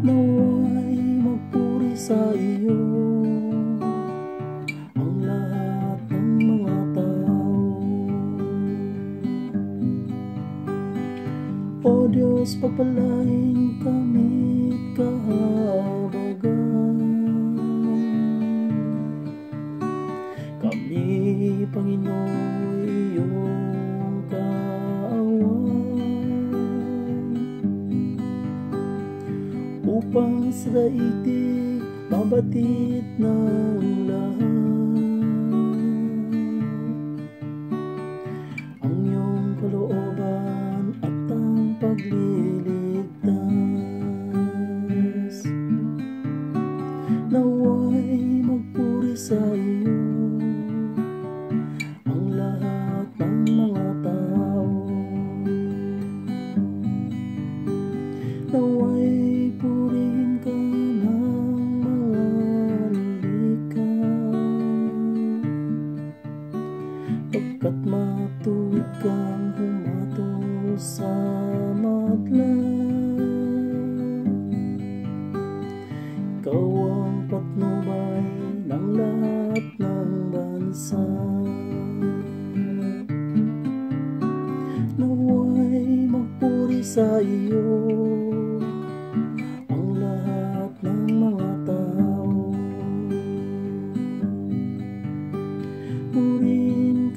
Naway magpuri sa iyo. Ang lahat ng mga tao. O Diyos, pagpalain kami kahabagan Kami, Panginoon, Upang sa daigdig mabatid ng lahat. Ang iyong kalooban at ang pagliligtas. Naway magpuri sa iyo Pagkat matuwid kang humatol sa madla Ikaw ang patnubay ng lahat ng bansa. Naway magpuri sa iyo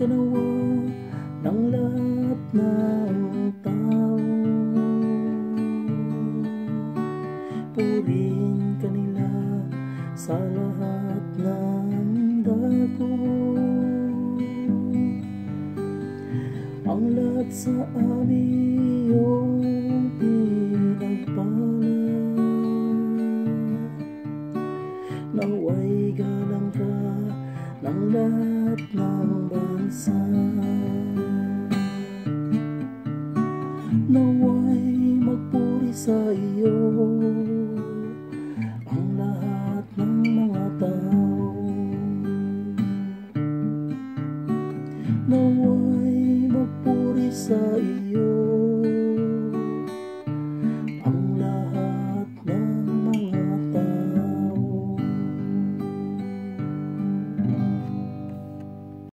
Purihin ka nawa ng lahat ng tao. Purihin ka nila sa lahat ng dako. Ang lahat sa amin iyong pinagpala. Naway galang ka ng lahat ng bansa Naway magpuri sa iyo. Ang lahat ng mga tao Naway magpuri sa iyo